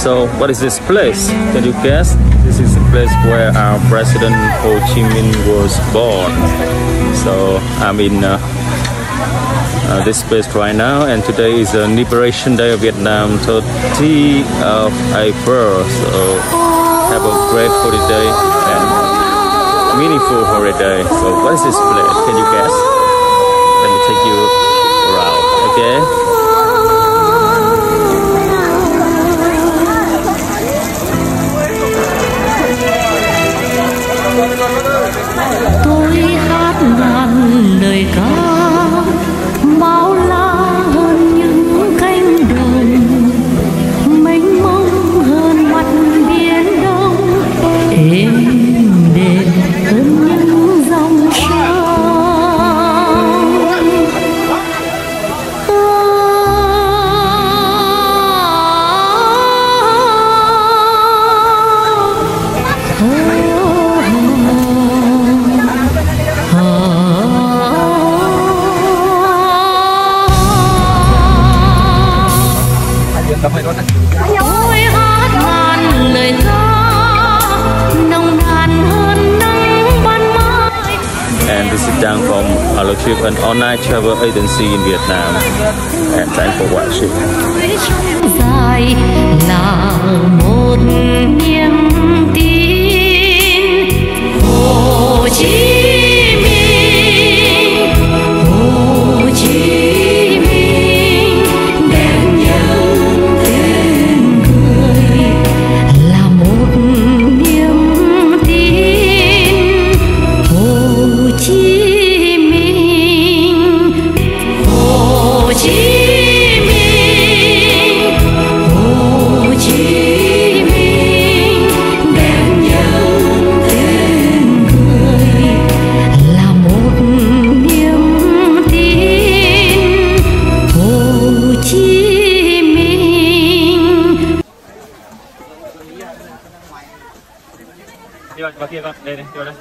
So what is this place? Can you guess? This is the place where our President Ho Chi Minh was born. So I'm in uh, uh, this place right now and today is the Liberation Day of Vietnam 30 of April. So have a great holiday and meaningful holiday. So what is this place? Can you guess? Let me take you around. Okay? Tôi hát ngàn lời ca tôi hát ngàn lời ca nồng nàn hơn nắng ban mai And this is Dang from Hello Trip, an online travel agency in Vietnam. And thanks for watching. Coba 来来，要来